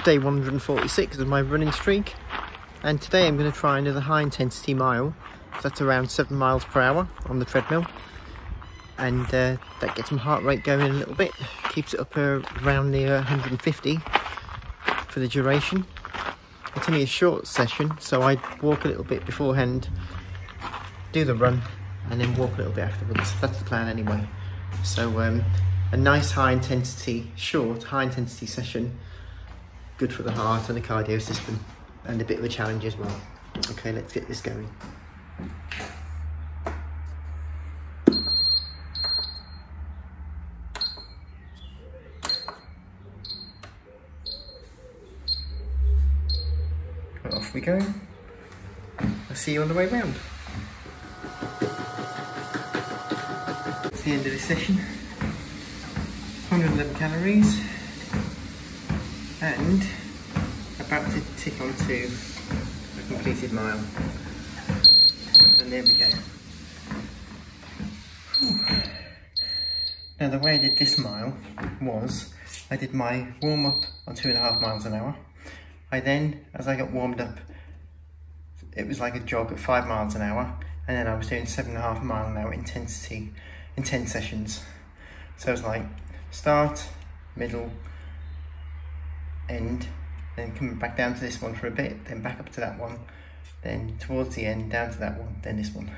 to day 146 of my running streak. And today I'm going to try another high intensity mile so that's around 7 miles per hour on the treadmill. And uh, that gets my heart rate going a little bit. Keeps it up uh, around near 150 for the duration. It's only a short session so I walk a little bit beforehand do the run and then walk a little bit afterwards. That's the plan anyway. So um, a nice high intensity short high intensity session good for the heart and the cardio system and a bit of a challenge as well. Okay, let's get this going. off we go. I'll see you on the way round. It's the end of the session. 111 calories and about to tick on to a completed mile. And there we go. Now the way I did this mile was I did my warm up on two and a half miles an hour. I then, as I got warmed up, it was like a jog at five miles an hour and then I was doing seven and a half mile an hour intensity in 10 sessions. So it was like start, middle, end, then come back down to this one for a bit, then back up to that one, then towards the end, down to that one, then this one.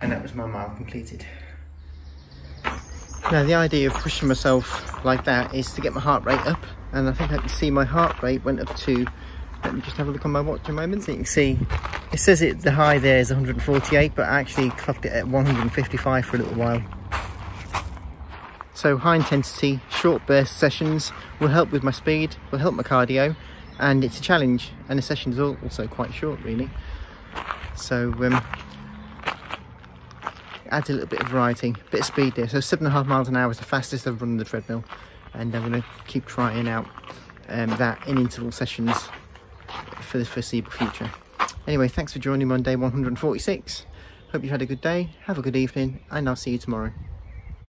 And that was my mile completed. Now the idea of pushing myself like that is to get my heart rate up and I think I can see my heart rate went up to, let me just have a look on my watch a moment. So you can see, it says it the high there is 148 but I actually clocked it at 155 for a little while. So high intensity, short burst sessions will help with my speed, will help my cardio, and it's a challenge, and the sessions are also quite short really. So um, adds a little bit of variety, a bit of speed there. So seven and a half miles an hour is the fastest I've run on the treadmill, and I'm going to keep trying out um, that in interval sessions for the foreseeable future. Anyway, thanks for joining me on day 146. Hope you've had a good day, have a good evening, and I'll see you tomorrow.